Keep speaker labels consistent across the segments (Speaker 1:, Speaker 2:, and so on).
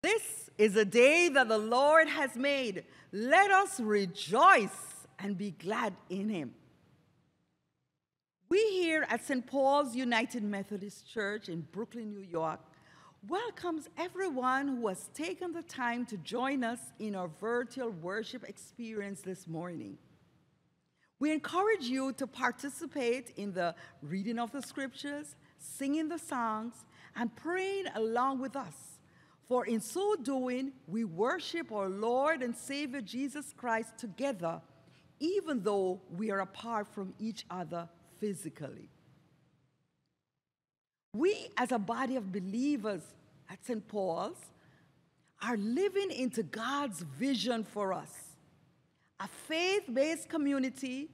Speaker 1: This is a day that the Lord has made. Let us rejoice and be glad in him. We here at St. Paul's United Methodist Church in Brooklyn, New York, welcomes everyone who has taken the time to join us in our virtual worship experience this morning. We encourage you to participate in the reading of the scriptures, singing the songs, and praying along with us. For in so doing, we worship our Lord and Savior Jesus Christ together, even though we are apart from each other physically. We, as a body of believers at St. Paul's, are living into God's vision for us a faith based community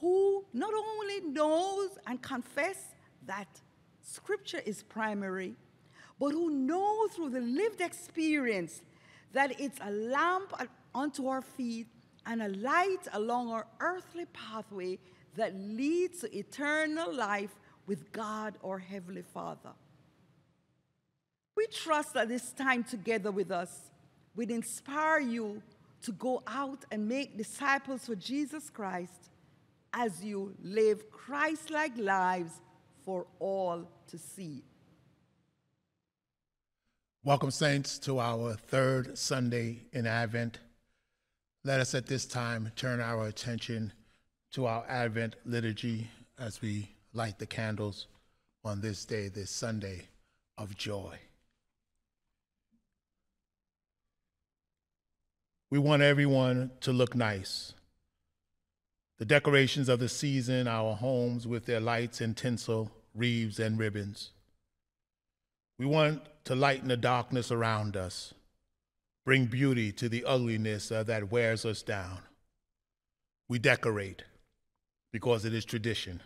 Speaker 1: who not only knows and confess that Scripture is primary, but who know through the lived experience that it's a lamp unto our feet and a light along our earthly pathway that leads to eternal life with God, our Heavenly Father. We trust that this time together with us will inspire you to go out and make disciples for Jesus Christ as you live Christ like lives for all to see.
Speaker 2: Welcome, Saints, to our third Sunday in Advent. Let us at this time turn our attention to our Advent liturgy as we light the candles on this day, this Sunday of joy. We want everyone to look nice. The decorations of the season, our homes with their lights and tinsel, wreaths and ribbons. We want to lighten the darkness around us, bring beauty to the ugliness uh, that wears us down. We decorate because it is tradition,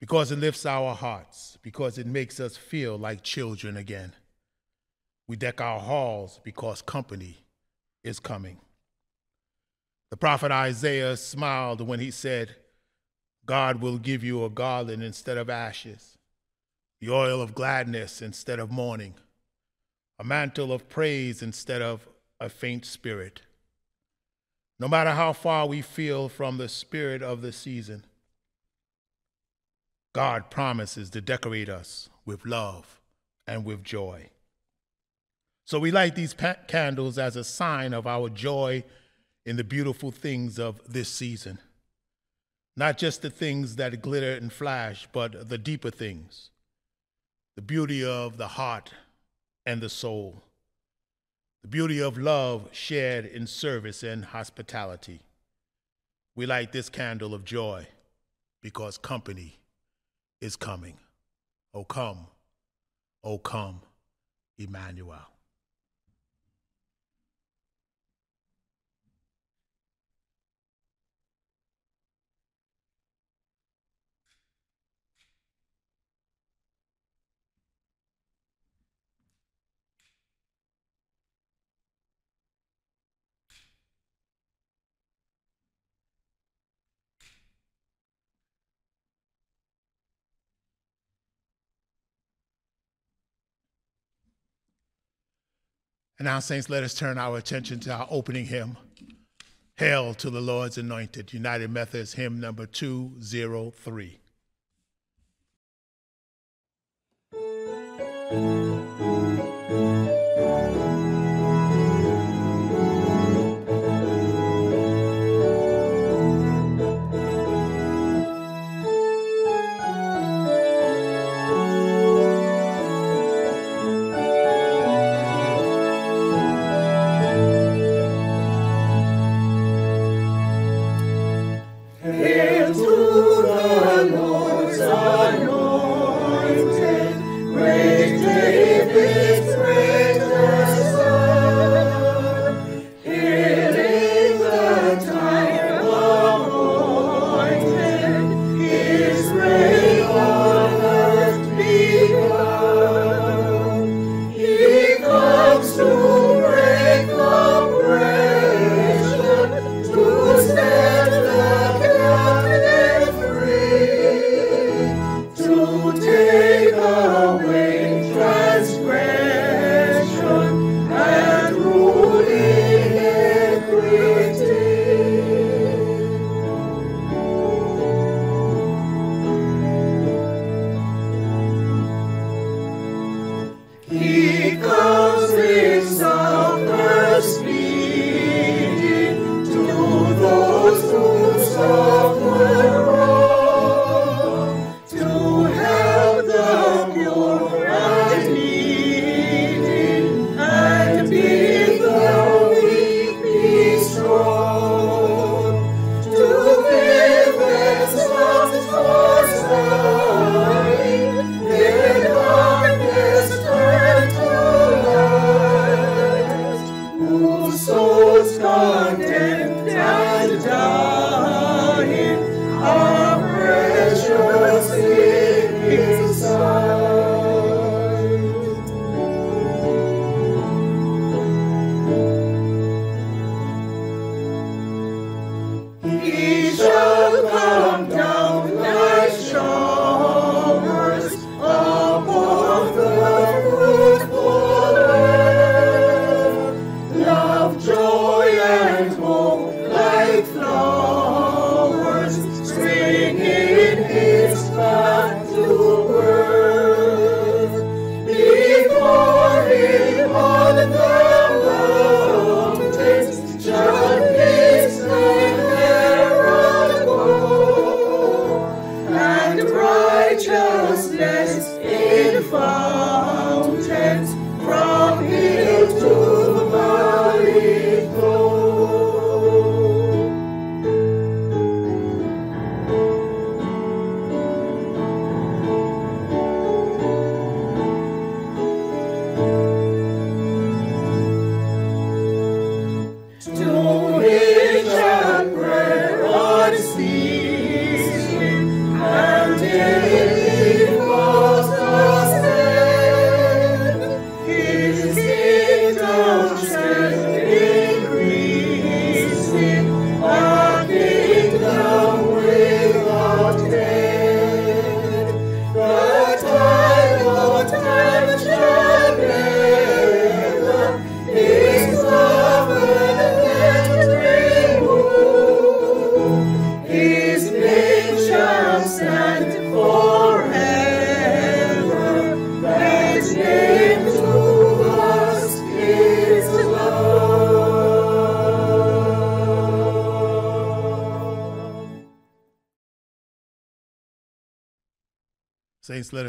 Speaker 2: because it lifts our hearts, because it makes us feel like children again. We deck our halls because company is coming. The prophet Isaiah smiled when he said, God will give you a garland instead of ashes, the oil of gladness instead of mourning, a mantle of praise instead of a faint spirit. No matter how far we feel from the spirit of the season, God promises to decorate us with love and with joy. So we light these candles as a sign of our joy in the beautiful things of this season. Not just the things that glitter and flash, but the deeper things the beauty of the heart and the soul the beauty of love shared in service and hospitality. We light this candle of joy because company is coming. Oh, come, oh, come, Emmanuel. And now, Saints, let us turn our attention to our opening hymn Hail to the Lord's Anointed, United Methodist hymn number 203.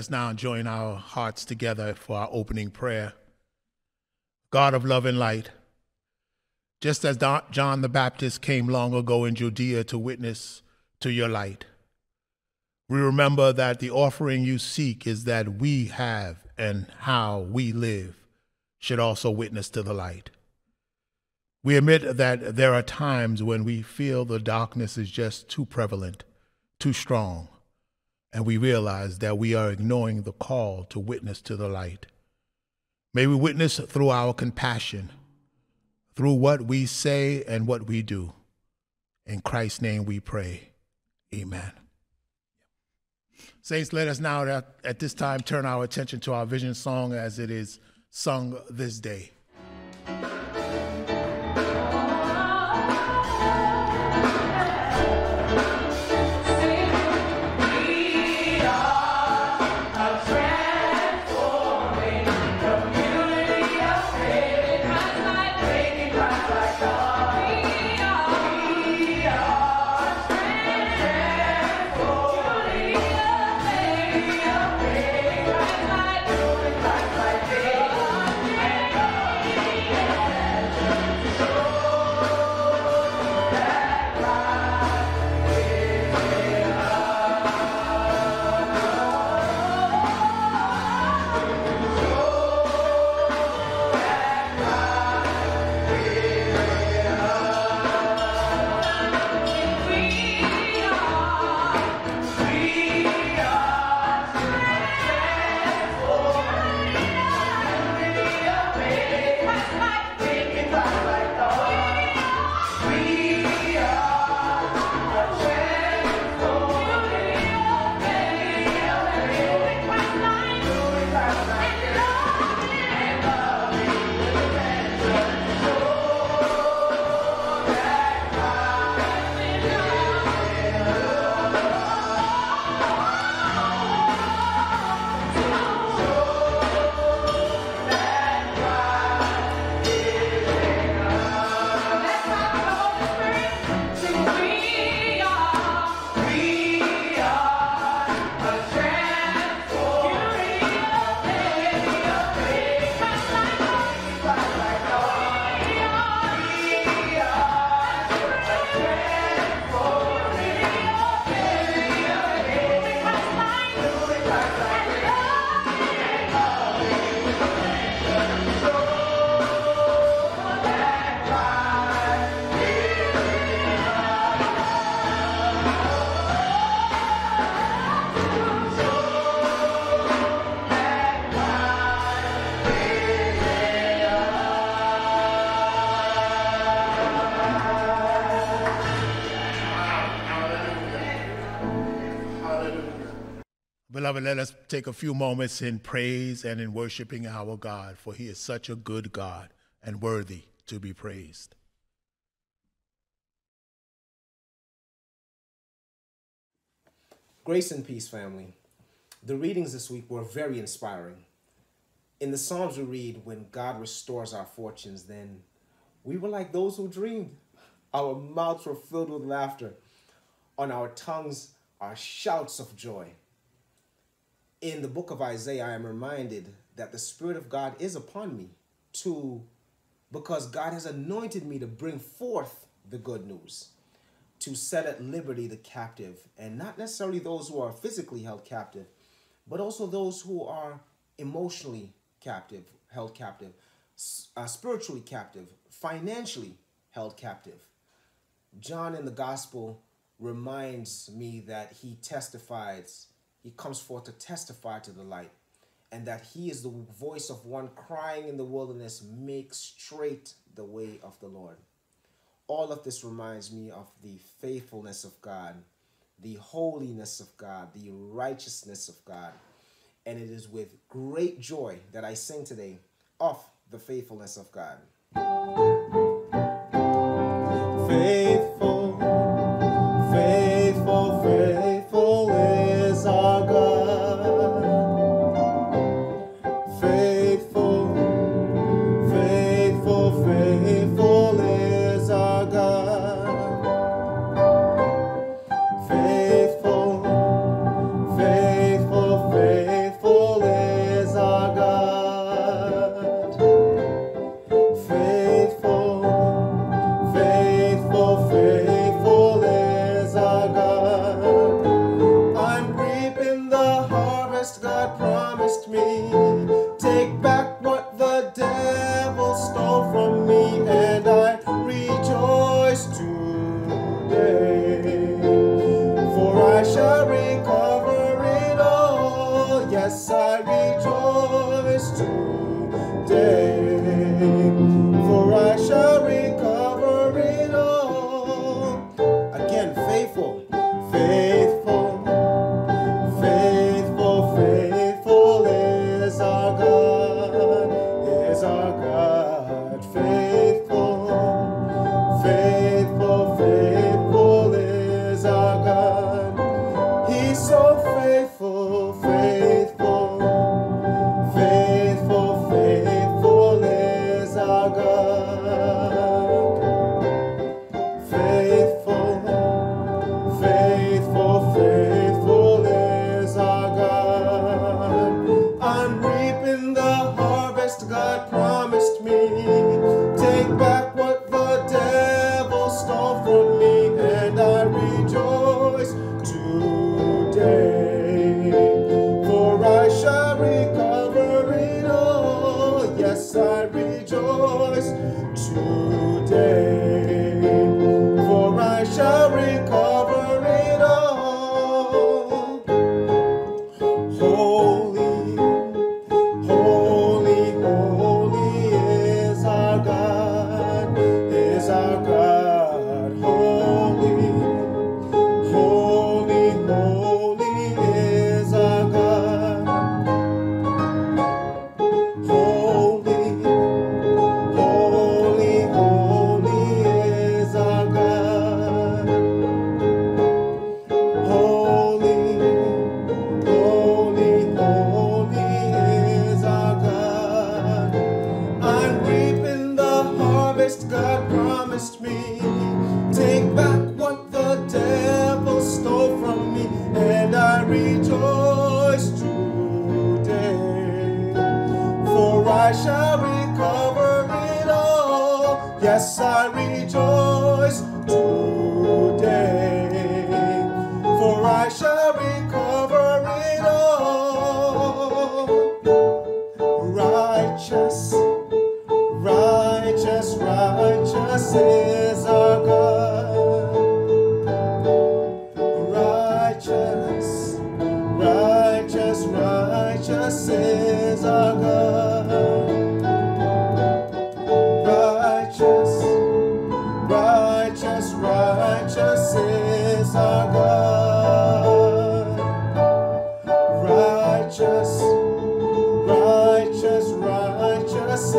Speaker 2: Now join our hearts together for our opening prayer. God of love and light, just as John the Baptist came long ago in Judea to witness to your light, we remember that the offering you seek is that we have and how we live should also witness to the light. We admit that there are times when we feel the darkness is just too prevalent, too strong and we realize that we are ignoring the call to witness to the light. May we witness through our compassion, through what we say and what we do. In Christ's name we pray. Amen. Saints, let us now at this time turn our attention to our vision song as it is sung this day. Beloved, let us take a few moments in praise and in worshiping our God, for he is such a good God and worthy to be praised.
Speaker 3: Grace and peace, family. The readings this week were very inspiring. In the Psalms, we read, When God restores our fortunes, then we were like those who dreamed. Our mouths were filled with laughter. On our tongues
Speaker 4: are shouts of joy. In the book of Isaiah, I am reminded that the Spirit of God is upon me to because God has anointed me to bring forth the good news, to set at liberty the captive, and not necessarily those who are physically held captive, but also those who are emotionally captive, held captive, uh, spiritually captive, financially held captive. John in the gospel reminds me that he testifies, he comes forth to testify to the light, and that he is the voice of one crying in the wilderness, make straight the way of the Lord. All of this reminds me of the faithfulness of God, the holiness of God, the righteousness of God. And it is with great joy that I sing today of the faithfulness of God.
Speaker 3: Faithful, Righteous, righteous, righteous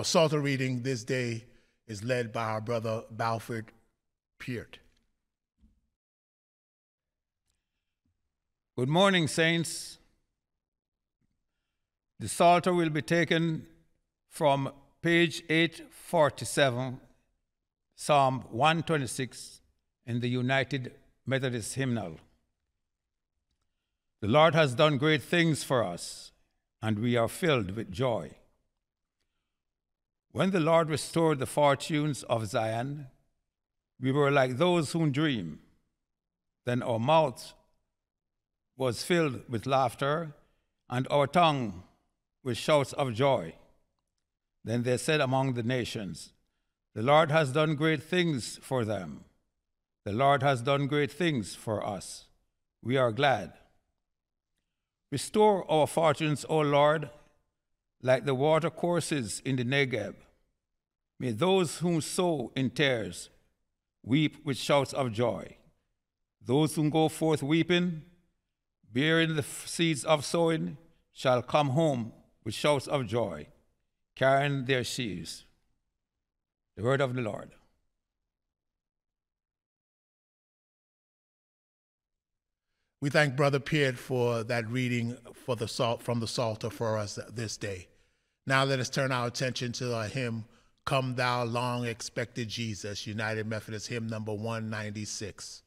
Speaker 3: our
Speaker 2: Psalter reading this day is led by our brother Balford Peart.
Speaker 5: Good morning, saints. The Psalter will be taken from page 847, Psalm 126 in the United Methodist Hymnal. The Lord has done great things for us, and we are filled with joy. When the Lord restored the fortunes of Zion, we were like those who dream. Then our mouth was filled with laughter, and our tongue with shouts of joy. Then they said among the nations, The Lord has done great things for them. The Lord has done great things for us. We are glad. Restore our fortunes, O Lord, like the water courses in the Negeb. May those who sow in tears weep with shouts of joy. Those who go forth weeping, bearing the seeds of sowing, shall come home with shouts of joy, carrying their sheaves. The word of the Lord.
Speaker 2: We thank Brother Peart for that reading for the salt from the Psalter for us this day. Now let us turn our attention to a hymn, Come Thou Long Expected Jesus, United Methodist Hymn number 196.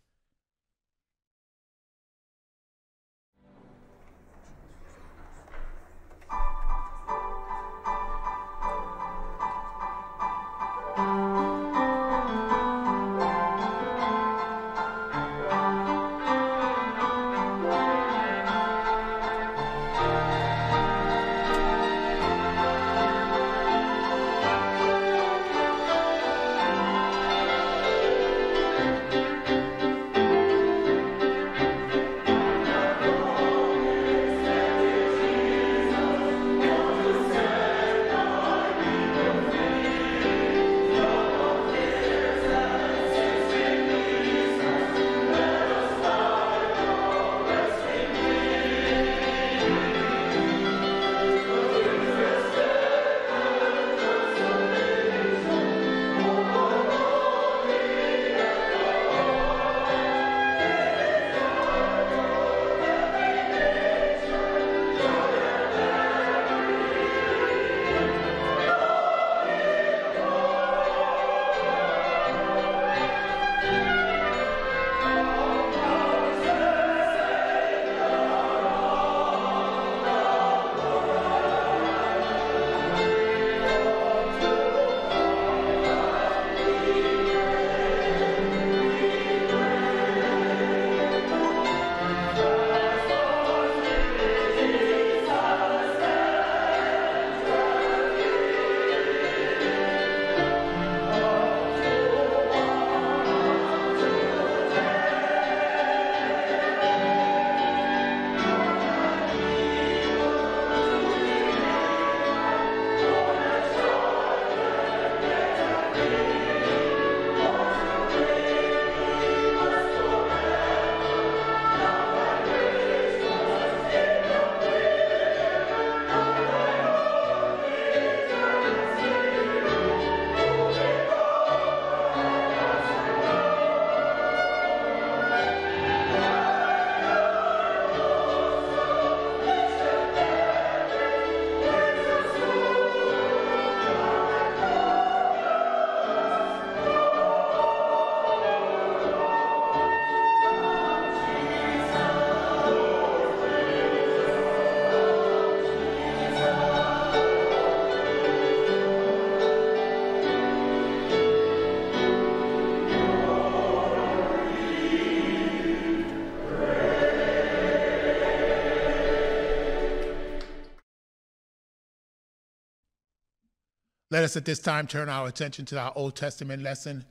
Speaker 2: Let us at this time turn our attention to our Old Testament lesson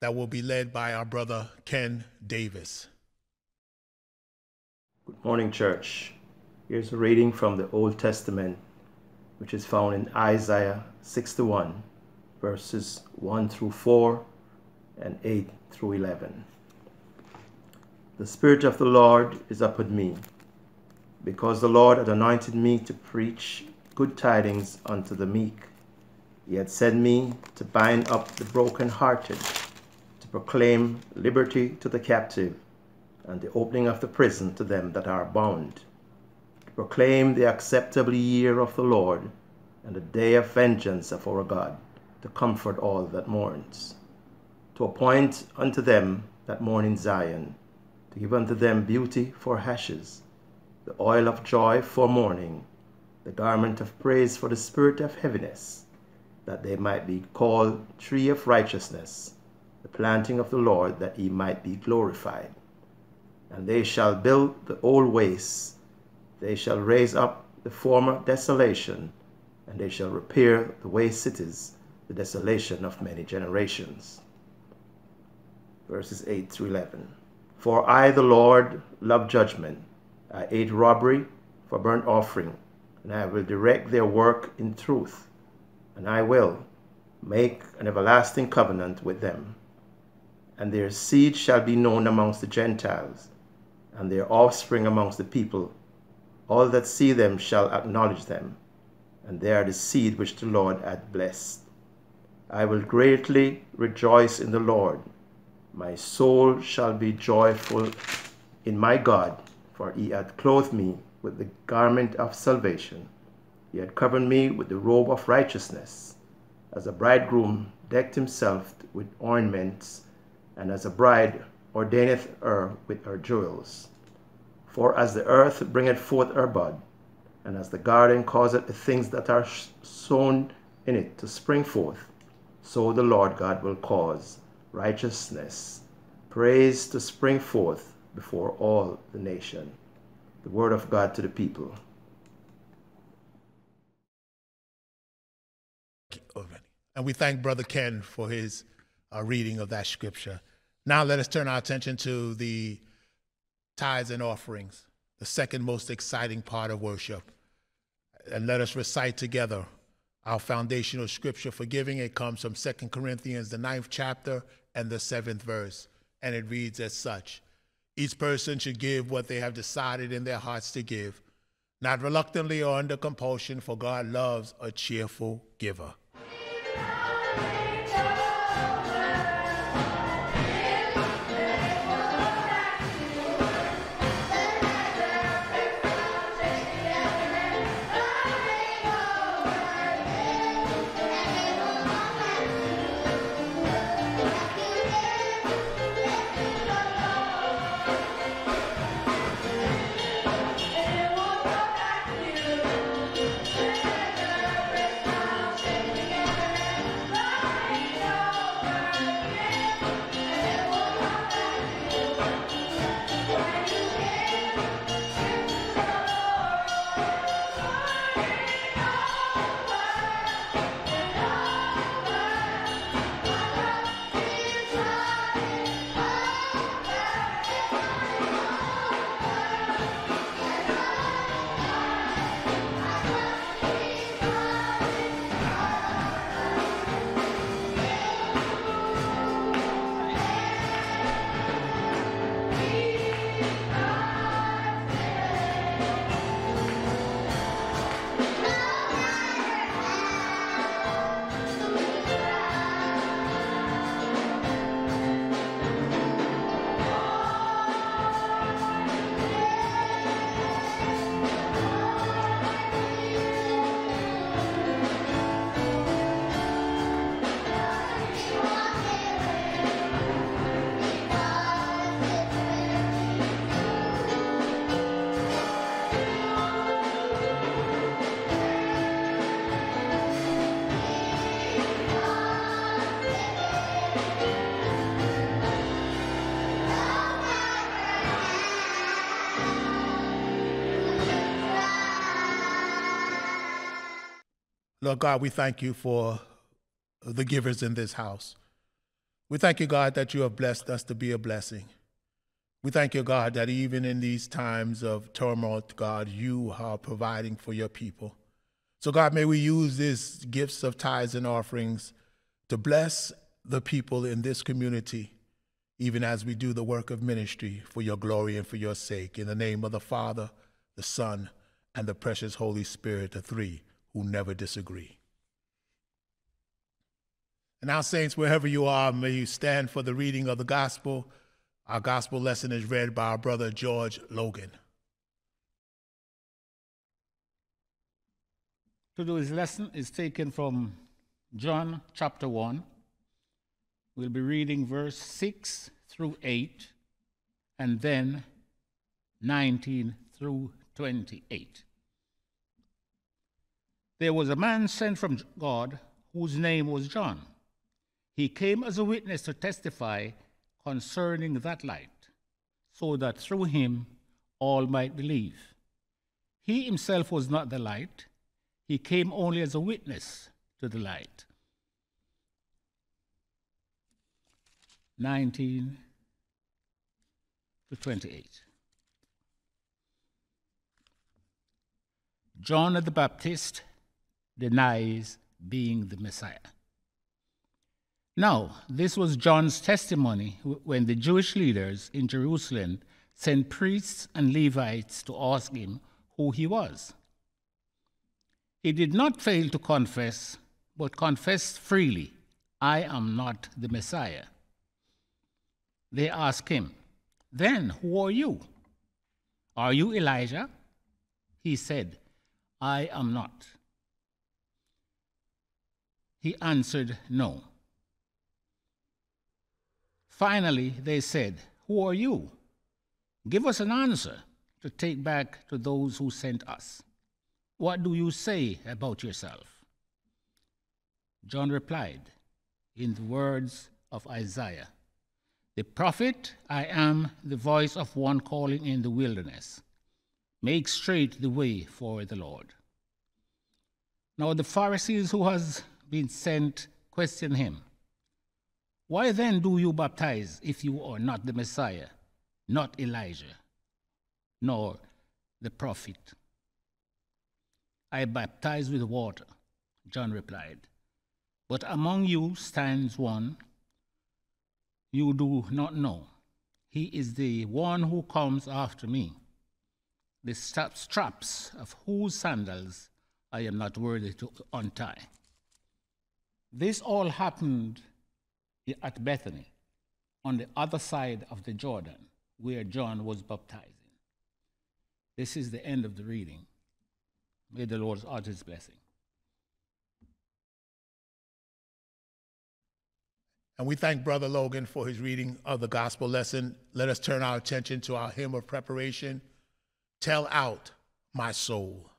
Speaker 2: that will be led by our brother Ken Davis.
Speaker 6: Good morning, church. Here's a reading from the Old Testament, which is found in Isaiah 61, verses 1 through 4 and 8 through 11. The Spirit of the Lord is upon me, because the Lord had anointed me to preach good tidings unto the meek. He had sent me to bind up the brokenhearted, to proclaim liberty to the captive, and the opening of the prison to them that are bound, to proclaim the acceptable year of the Lord, and the day of vengeance of our God, to comfort all that mourns, to appoint unto them that mourn in Zion, to give unto them beauty for ashes, the oil of joy for mourning, the garment of praise for the spirit of heaviness, that they might be called tree of righteousness, the planting of the Lord, that he might be glorified. And they shall build the old wastes, they shall raise up the former desolation, and they shall repair the waste cities, the desolation of many generations. Verses 8 through 11. For I, the Lord, love judgment. I hate robbery for burnt offering, and I will direct their work in truth, and I will make an everlasting covenant with them. And their seed shall be known amongst the Gentiles, and their offspring amongst the people. All that see them shall acknowledge them, and they are the seed which the Lord hath blessed. I will greatly rejoice in the Lord. My soul shall be joyful in my God, for he hath clothed me with the garment of salvation. He had covered me with the robe of righteousness, as a bridegroom decked himself with ornaments, and as a bride ordaineth her with her jewels. For as the earth bringeth forth her bud, and as the garden causeth the things that are sown in it to spring forth, so the Lord God will cause righteousness, praise to spring forth before all the nation. The word of God to the people.
Speaker 2: And we thank Brother Ken for his uh, reading of that scripture. Now let us turn our attention to the tithes and offerings, the second most exciting part of worship. And let us recite together our foundational scripture for giving. It comes from 2 Corinthians, the ninth chapter and the seventh verse. And it reads as such Each person should give what they have decided in their hearts to give, not reluctantly or under compulsion, for God loves a cheerful giver. Amen. Lord God, we thank you for the givers in this house. We thank you, God, that you have blessed us to be a blessing. We thank you, God, that even in these times of turmoil, God, you are providing for your people. So, God, may we use these gifts of tithes and offerings to bless the people in this community, even as we do the work of ministry for your glory and for your sake. In the name of the Father, the Son, and the precious Holy Spirit, the three who never disagree. And now, saints, wherever you are, may you stand for the reading of the gospel. Our gospel lesson is read by our brother George Logan.
Speaker 7: Today's lesson is taken from John chapter 1. We'll be reading verse 6 through 8 and then 19 through 28. There was a man sent from God whose name was John. He came as a witness to testify concerning that light, so that through him all might believe. He himself was not the light, he came only as a witness to the light. 19 to 28. John the Baptist denies being the Messiah. Now, this was John's testimony when the Jewish leaders in Jerusalem sent priests and Levites to ask him who he was. He did not fail to confess, but confessed freely, I am not the Messiah. They asked him, Then who are you? Are you Elijah? He said, I am not. He answered, No. Finally, they said, Who are you? Give us an answer to take back to those who sent us. What do you say about yourself? John replied, in the words of Isaiah The prophet, I am the voice of one calling in the wilderness. Make straight the way for the Lord. Now the Pharisees who has been sent question him. Why then do you baptize if you are not the Messiah, not Elijah, nor the prophet? I baptize with water, John replied. But among you stands one you do not know. He is the one who comes after me, the straps of whose sandals I am not worthy to untie. This all happened at Bethany, on the other side of the Jordan, where John was baptizing. This is the end of the reading. May the Lord add his blessing.
Speaker 2: And we thank Brother Logan for his reading of the gospel lesson. Let us turn our attention to our hymn of preparation Tell Out, My Soul.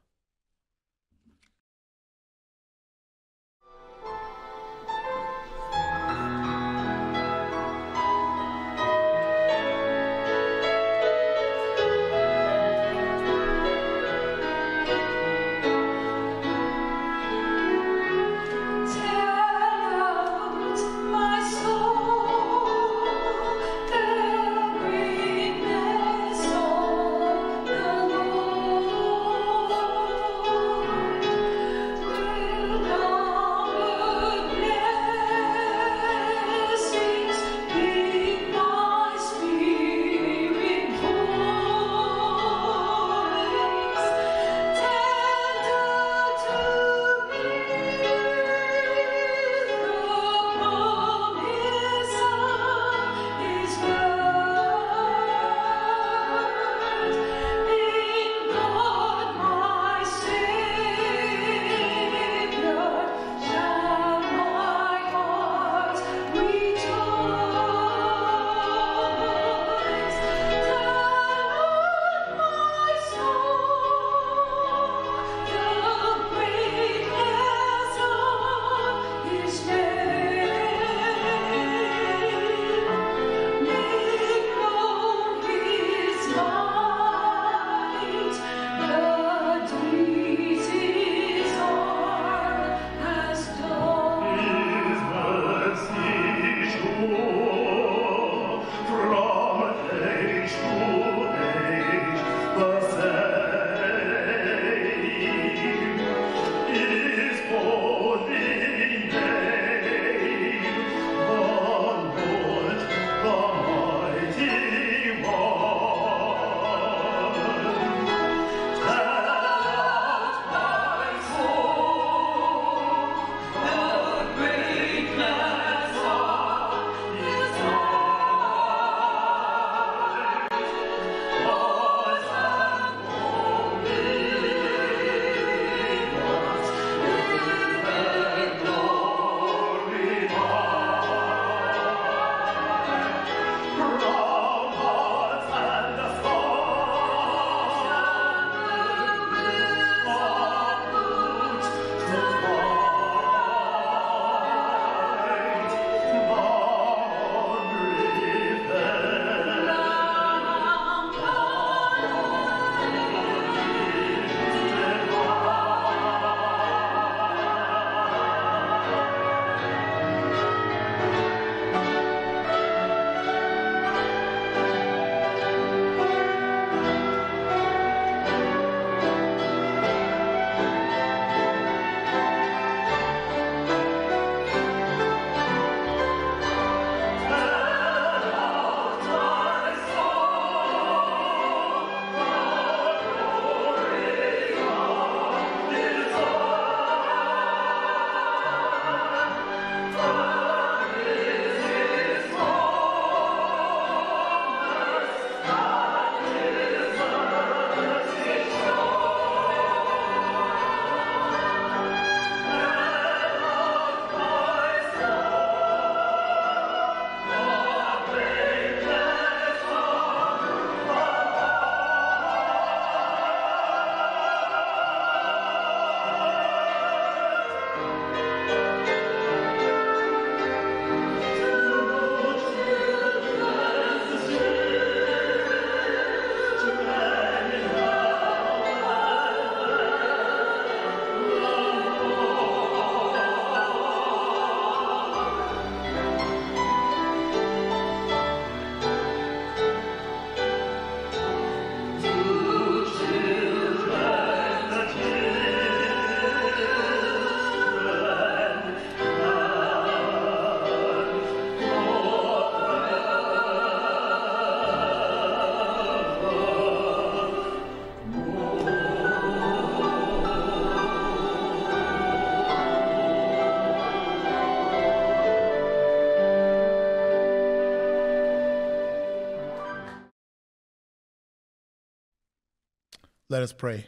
Speaker 2: Let us pray.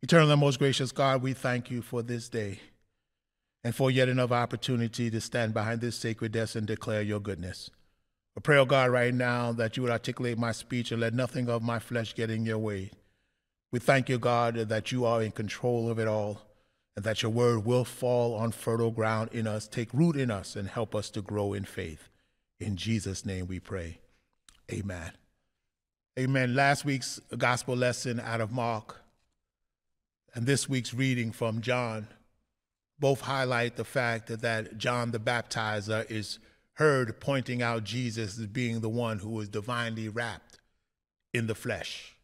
Speaker 2: Eternal and most gracious God, we thank you for this day and for yet another opportunity to stand behind this sacred desk and declare your goodness. I pray, oh God, right now that you would articulate my speech and let nothing of my flesh get in your way. We thank you, God, that you are in control of it all and that your word will fall on fertile ground in us, take root in us, and help us to grow in faith. In Jesus' name we pray. Amen. Amen. Last week's gospel lesson out of Mark and this week's reading from John both highlight the fact that, that John the Baptizer is heard pointing out Jesus as being the one who was divinely wrapped in the flesh.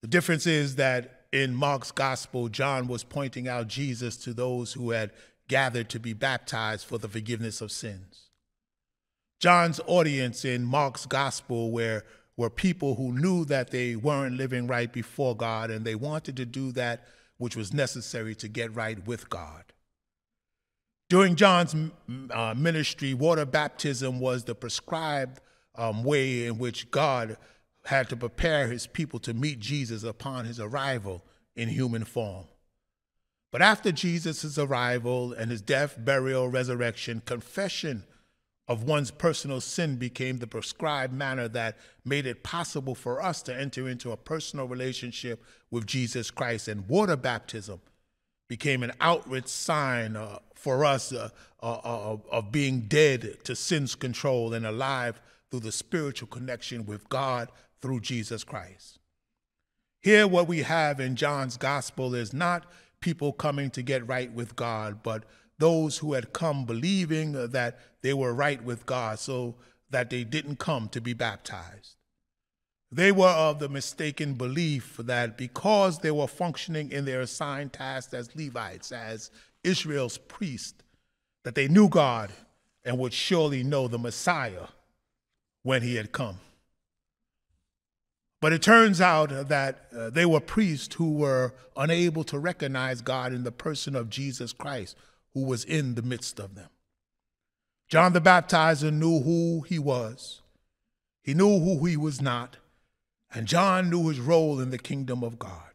Speaker 2: The difference is that in Mark's gospel, John was pointing out Jesus to those who had gathered to be baptized for the forgiveness of sins. John's audience in Mark's gospel were, were people who knew that they weren't living right before God and they wanted to do that which was necessary to get right with God. During John's uh, ministry, water baptism was the prescribed um, way in which God had to prepare his people to meet Jesus upon his arrival in human form. But after Jesus' arrival and his death, burial, resurrection, confession of one's personal sin became the prescribed manner that made it possible for us to enter into a personal relationship with Jesus Christ. And water baptism became an outward sign uh, for us uh, uh, uh of being dead to sin's control and alive through the spiritual connection with God through Jesus Christ. Here, what we have in John's gospel is not people coming to get right with God, but those who had come believing that they were right with God so that they didn't come to be baptized. They were of the mistaken belief that because they were functioning in their assigned tasks as Levites, as Israel's priests, that they knew God and would surely know the Messiah when he had come. But it turns out that uh, they were priests who were unable to recognize God in the person of Jesus Christ, who was in the midst of them. John the Baptizer knew who he was, he knew who he was not, and John knew his role in the kingdom of God.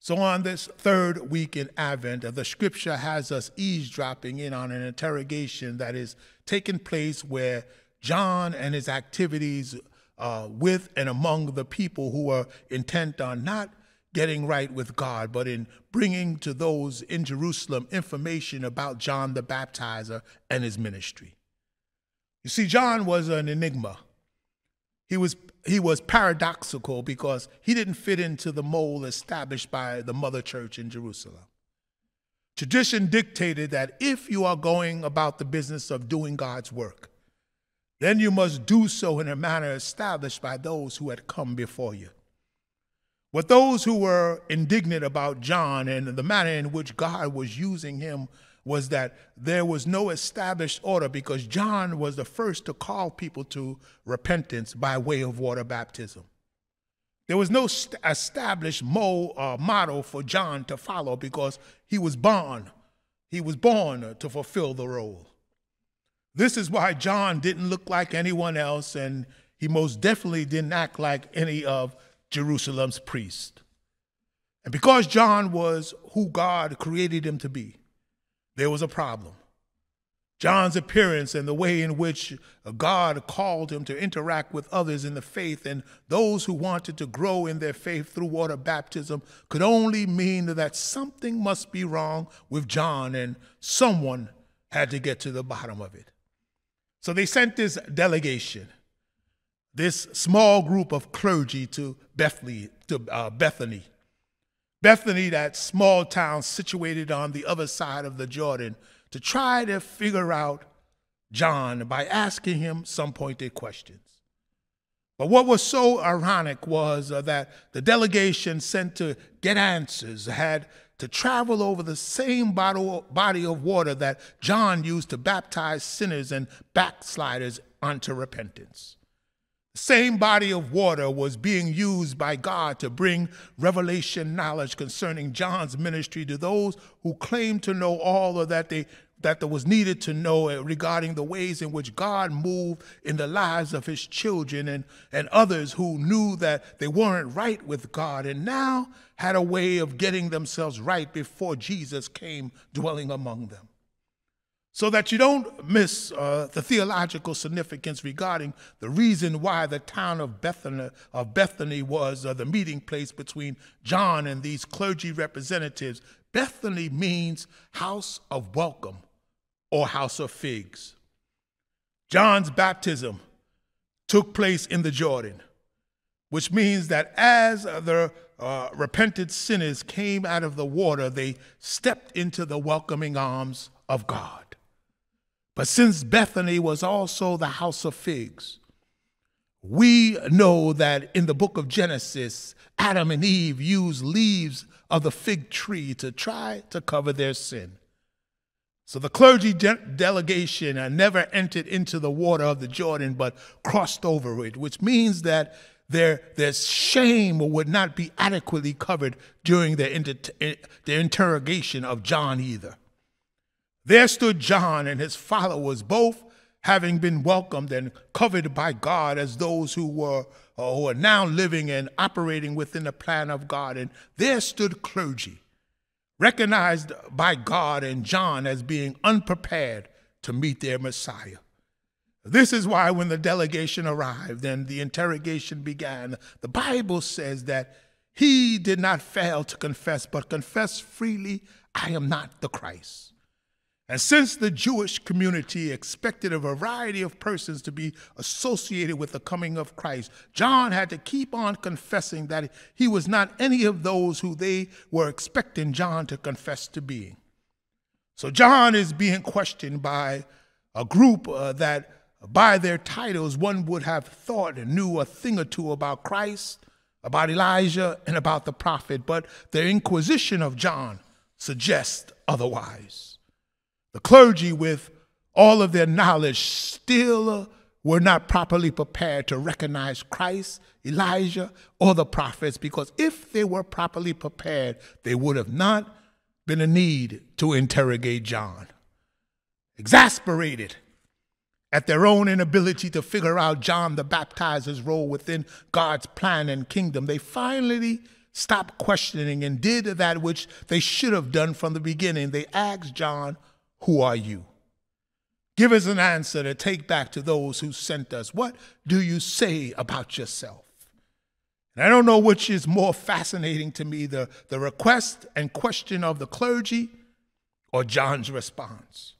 Speaker 2: So, on this third week in Advent, the scripture has us eavesdropping in on an interrogation that is taking place where John and his activities uh, with and among the people who are intent on not getting right with God, but in bringing to those in Jerusalem information about John the Baptizer and his ministry. You see, John was an enigma. He was, he was paradoxical because he didn't fit into the mold established by the mother church in Jerusalem. Tradition dictated that if you are going about the business of doing God's work, then you must do so in a manner established by those who had come before you. What those who were indignant about John and the manner in which God was using him was that there was no established order because John was the first to call people to repentance by way of water baptism. There was no established mo, uh, model for John to follow because he was born. He was born to fulfill the role. This is why John didn't look like anyone else, and he most definitely didn't act like any of Jerusalem's priest. And because John was who God created him to be, there was a problem. John's appearance and the way in which God called him to interact with others in the faith and those who wanted to grow in their faith through water baptism could only mean that something must be wrong with John and someone had to get to the bottom of it. So they sent this delegation this small group of clergy to Bethany, to uh, Bethany. Bethany, that small town situated on the other side of the Jordan, to try to figure out John by asking him some pointed questions. But what was so ironic was uh, that the delegation sent to get answers had to travel over the same body of water that John used to baptize sinners and backsliders unto repentance. Same body of water was being used by God to bring revelation knowledge concerning John's ministry to those who claimed to know all or that they that there was needed to know regarding the ways in which God moved in the lives of his children and, and others who knew that they weren't right with God and now had a way of getting themselves right before Jesus came dwelling among them so that you don't miss uh, the theological significance regarding the reason why the town of Bethany, of Bethany was uh, the meeting place between John and these clergy representatives. Bethany means house of welcome or house of figs. John's baptism took place in the Jordan, which means that as the uh, repentant sinners came out of the water, they stepped into the welcoming arms of God. But since Bethany was also the house of figs, we know that in the book of Genesis, Adam and Eve used leaves of the fig tree to try to cover their sin. So the clergy de- delegation never entered into the water of the Jordan, but crossed over it, which means that their, their shame would not be adequately covered during their, inter- eh, their interrogation of John either. There stood John and his followers, both having been welcomed and covered by God as those who were uh, who are now living and operating within the plan of God. And there stood clergy, recognized by God and John as being unprepared to meet their Messiah. This is why when the delegation arrived and the interrogation began, the Bible says that he did not fail to confess, but confessed freely, I am not the Christ. And since the Jewish community expected a variety of persons to be associated with the coming of Christ, John had to keep on confessing that he was not any of those who they were expecting John to confess to being. So John is being questioned by a group uh, that, by their titles, one would have thought knew a thing or two about Christ, about Elijah, and about the prophet, but their inquisition of John suggests otherwise. The clergy, with all of their knowledge, still were not properly prepared to recognize Christ, Elijah, or the prophets, because if they were properly prepared, they would have not been a need to interrogate John. Exasperated at their own inability to figure out John the Baptizer's role within God's plan and kingdom, they finally stopped questioning and did that which they should have done from the beginning. They asked John, who are you? Give us an answer to take back to those who sent us. What do you say about yourself? And I don't know which is more fascinating to me the, the request and question of the clergy or John's response.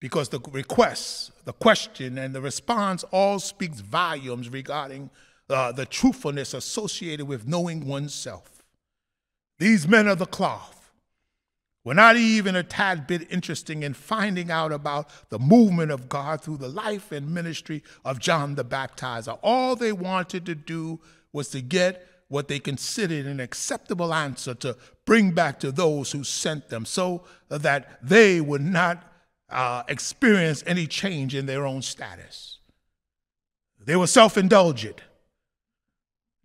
Speaker 2: Because the request, the question, and the response all speaks volumes regarding uh, the truthfulness associated with knowing oneself. These men of the cloth were not even a tad bit interesting in finding out about the movement of God through the life and ministry of John the Baptizer. All they wanted to do was to get what they considered an acceptable answer to bring back to those who sent them so that they would not uh, experience any change in their own status. They were self indulgent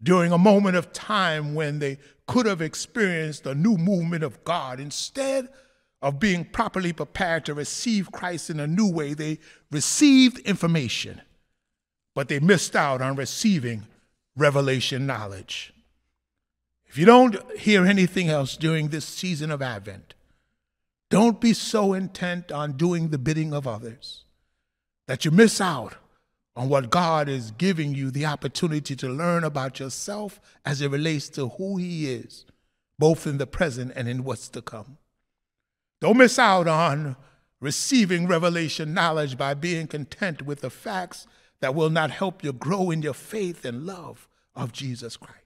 Speaker 2: during a moment of time when they could have experienced a new movement of God. Instead of being properly prepared to receive Christ in a new way, they received information, but they missed out on receiving revelation knowledge. If you don't hear anything else during this season of Advent, don't be so intent on doing the bidding of others that you miss out on what God is giving you the opportunity to learn about yourself as it relates to who He is, both in the present and in what's to come. Don't miss out on receiving revelation knowledge by being content with the facts that will not help you grow in your faith and love of Jesus Christ.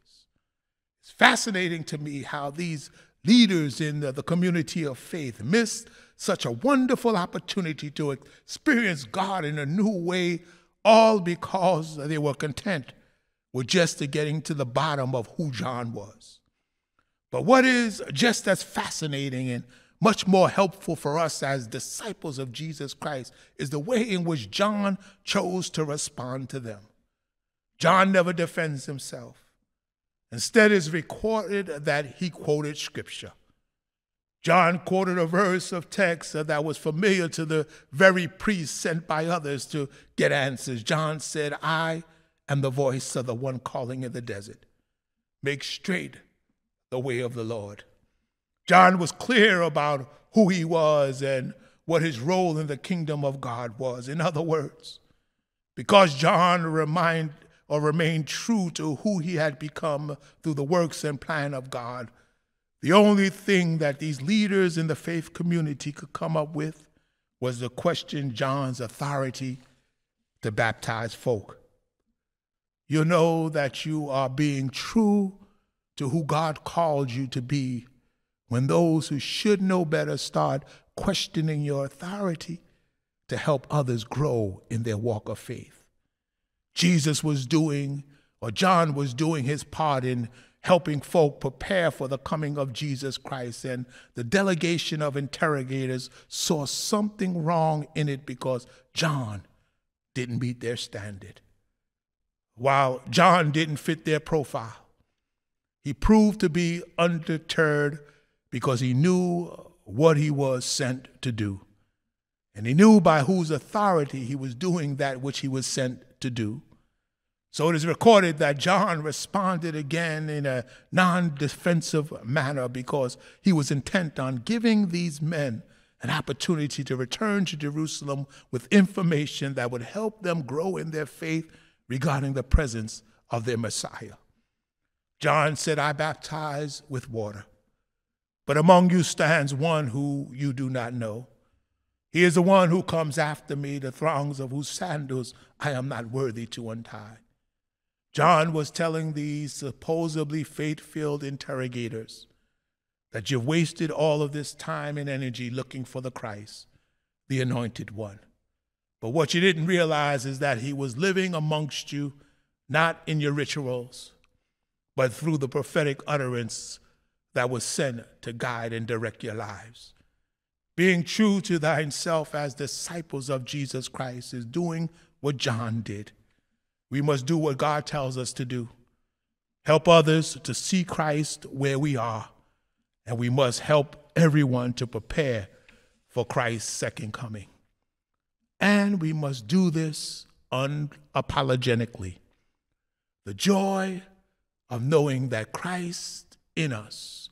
Speaker 2: It's fascinating to me how these leaders in the, the community of faith missed such a wonderful opportunity to experience God in a new way all because they were content with just getting to the bottom of who John was. But what is just as fascinating and much more helpful for us as disciples of Jesus Christ is the way in which John chose to respond to them. John never defends himself. Instead, it's recorded that he quoted scripture. John quoted a verse of text that was familiar to the very priests sent by others to get answers. John said, I am the voice of the one calling in the desert. Make straight the way of the Lord. John was clear about who he was and what his role in the kingdom of God was. In other words, because John remind, or remained true to who he had become through the works and plan of God, the only thing that these leaders in the faith community could come up with was to question John's authority to baptize folk. You know that you are being true to who God called you to be when those who should know better start questioning your authority to help others grow in their walk of faith. Jesus was doing, or John was doing his part in helping folk prepare for the coming of Jesus Christ. And the delegation of interrogators saw something wrong in it because John didn't meet their standard. While John didn't fit their profile, he proved to be undeterred because he knew what he was sent to do. And he knew by whose authority he was doing that which he was sent to do. So it is recorded that John responded again in a non defensive manner because he was intent on giving these men an opportunity to return to Jerusalem with information that would help them grow in their faith regarding the presence of their Messiah. John said, I baptize with water, but among you stands one who you do not know. He is the one who comes after me, the thongs of whose sandals I am not worthy to untie. John was telling these supposedly faith filled interrogators that you've wasted all of this time and energy looking for the Christ, the anointed one. But what you didn't realize is that he was living amongst you, not in your rituals, but through the prophetic utterance that was sent to guide and direct your lives. Being true to thyself as disciples of Jesus Christ is doing what John did we must do what God tells us to do. Help others to see Christ where we are, and we must help everyone to prepare for Christ's second coming. And we must do this unapologetically. The joy of knowing that Christ in us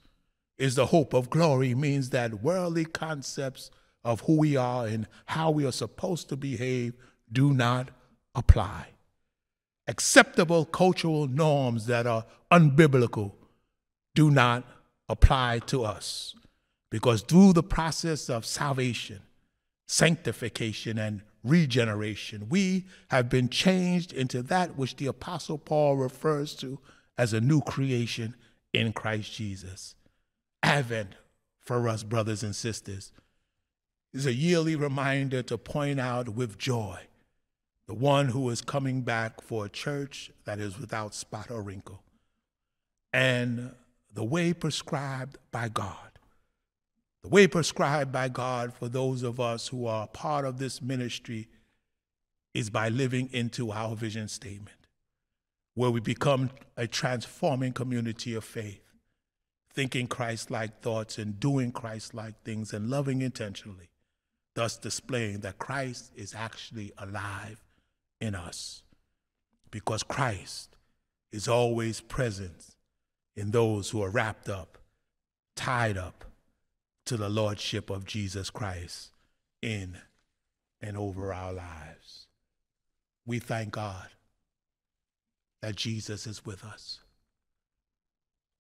Speaker 2: is the hope of glory means that worldly concepts of who we are and how we are supposed to behave do not apply acceptable cultural norms that are unbiblical do not apply to us. Because through the process of salvation, sanctification, and regeneration, we have been changed into that which the Apostle Paul refers to as a new creation in Christ Jesus. Advent for us, brothers and sisters, is a yearly reminder to point out with joy the one who is coming back for a church that is without spot or wrinkle, and the way prescribed by God. The way prescribed by God for those of us who are part of this ministry is by living into our vision statement, where we become a transforming community of faith, thinking Christ like thoughts and doing Christ like things and loving intentionally, thus displaying that Christ is actually alive in us because Christ is always present in those who are wrapped up, tied up to the Lordship of Jesus Christ in and over our lives. We thank God that Jesus is with us.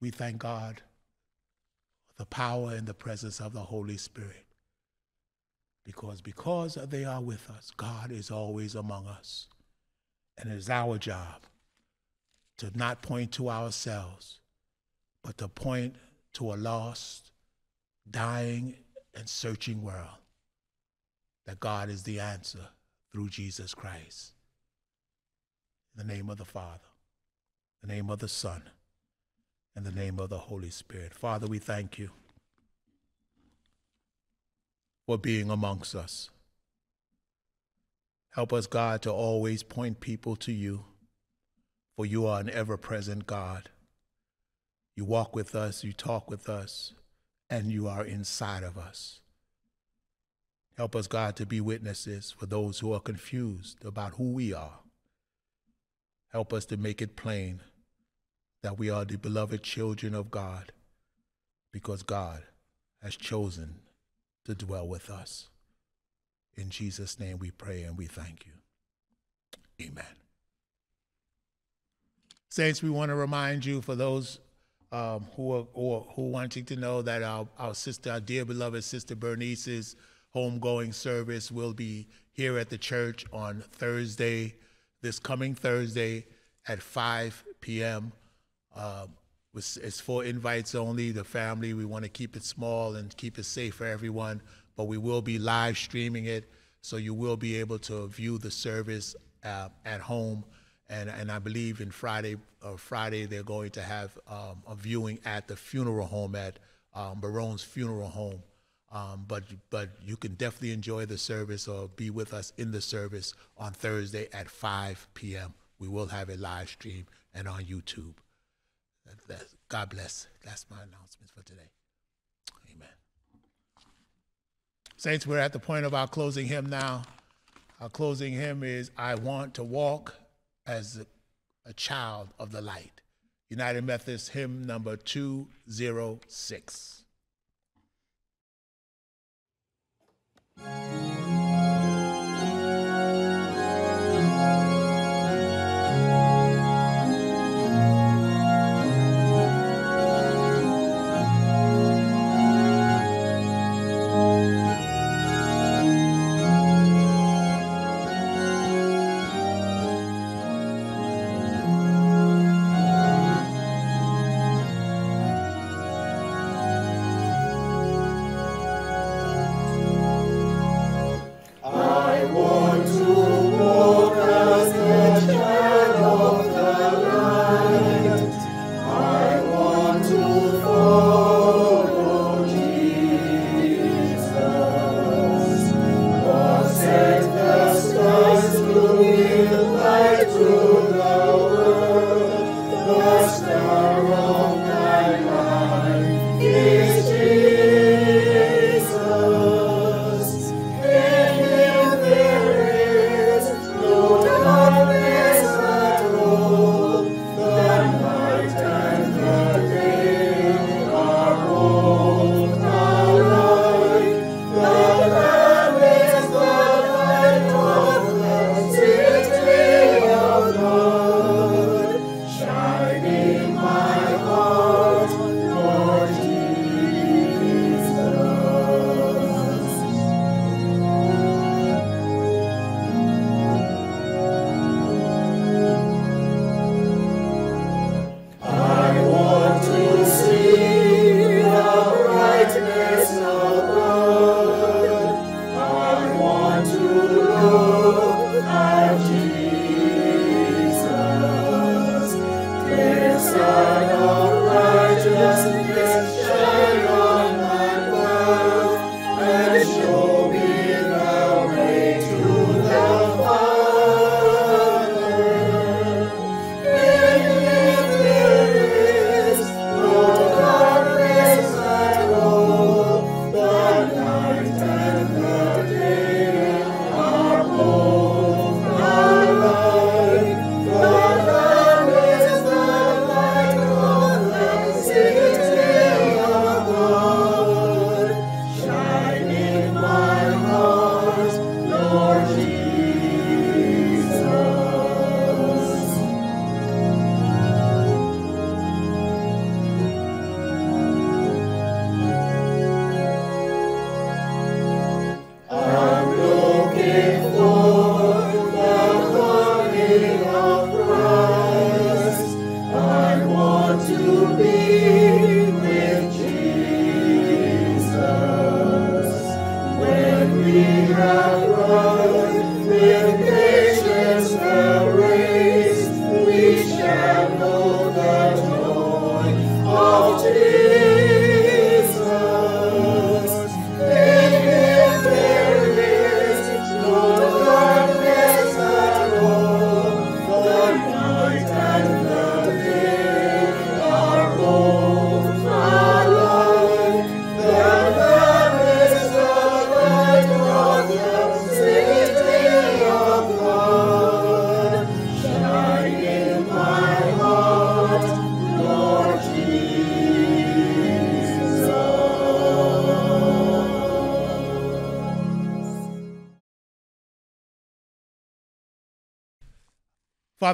Speaker 2: We thank God for the power and the presence of the Holy Spirit. Because because they are with us, God is always among us. And it is our job to not point to ourselves, but to point to a lost, dying, and searching world that God is the answer through Jesus Christ. In the name of the Father, the name of the Son, and the name of the Holy Spirit. Father, we thank you for being amongst us. Help us, God, to always point people to you, for you are an ever present God. You walk with us, you talk with us,
Speaker 8: and you are inside of us. Help us, God, to be witnesses for those who are confused about who we are. Help us to make it plain that we are the beloved children of God because God has chosen to dwell with us. In Jesus' name we pray and we thank you. Amen. Saints, we want to remind you for those um, who are or who wanting to know that our, our sister, our dear beloved sister Bernice's homegoing service will be here at the church on Thursday, this coming Thursday at 5 p.m. Um, it's for invites only, the family. We want to keep it small and keep it safe for everyone, but we will be live streaming it, so you will be able to view the service uh, at home. And, and I believe in Friday, uh, Friday they're going to have um, a viewing at the funeral home at um, Barone's Funeral Home. Um, but but you can definitely enjoy the service or be with us in the service on Thursday at 5 p.m. We will have a live stream and on YouTube. God bless. That's my announcement for today. Amen. Saints, we're at the point of our closing hymn now. Our closing hymn is I Want to Walk as a Child of the Light. United Methodist hymn number 206.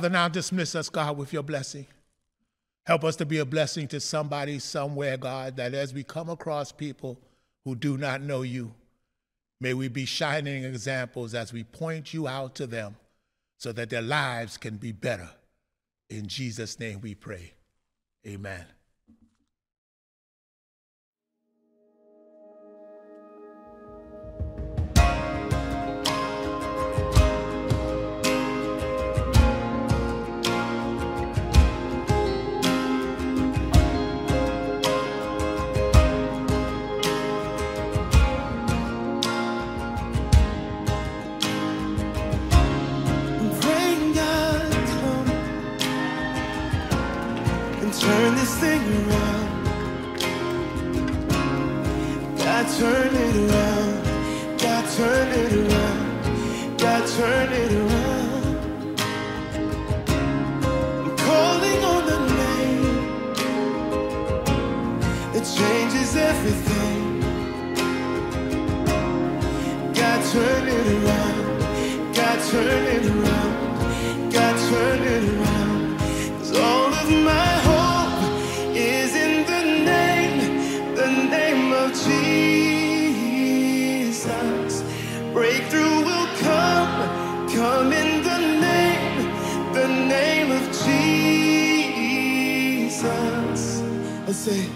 Speaker 2: Father, now dismiss us, God, with your blessing. Help us to be a blessing to somebody somewhere, God, that as we come across people who do not know you, may we be shining examples as we point you out to them so that their lives can be better. In Jesus' name we pray. Amen.
Speaker 9: God turn it around. God turn it around. God turn it around. I'm calling on the name that changes everything. God turn it around. God turn it around. Come in the name, the name of Jesus. I say,